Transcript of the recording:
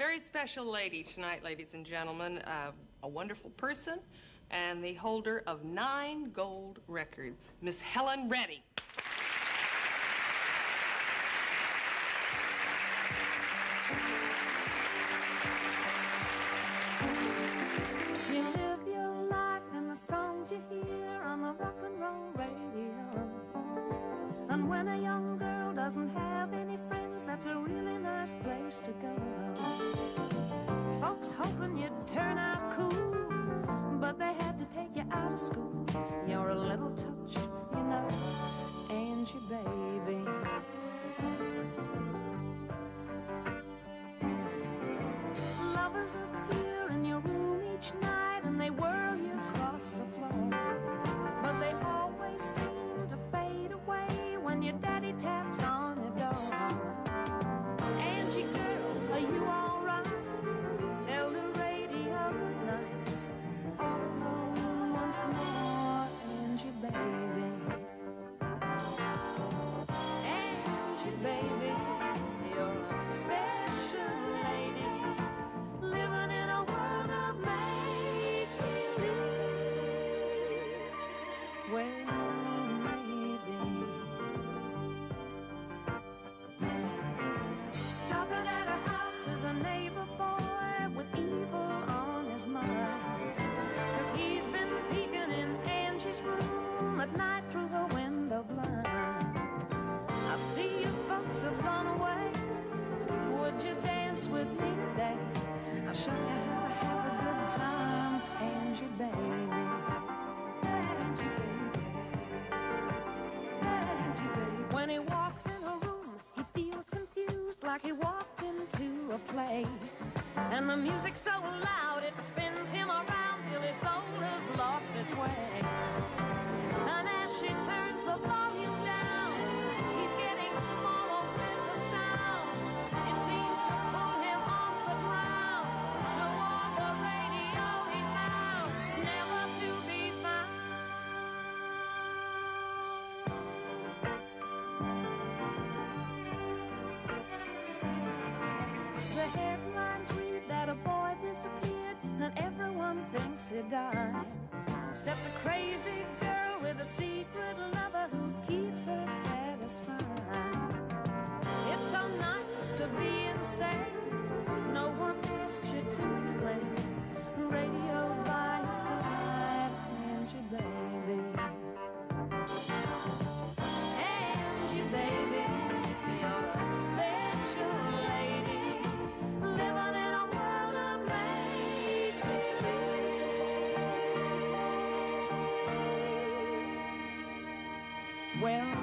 Very special lady tonight, ladies and gentlemen. Uh, a wonderful person and the holder of nine gold records, Miss Helen Reddy. You live your life in the songs you hear on the rock and roll radio. And when a young girl doesn't have any friends, that's a really nice place to go. Folks hoping you'd turn out cool, but they had to take you out of school. You're a little touched, you know, Angie, baby. Baby, with me? I'll show you how to have a good time, Angie, baby. Baby. When he walks in her room, he feels confused, like he walked into a play. And the music's so loud, Except a crazy girl with a secret lover Well,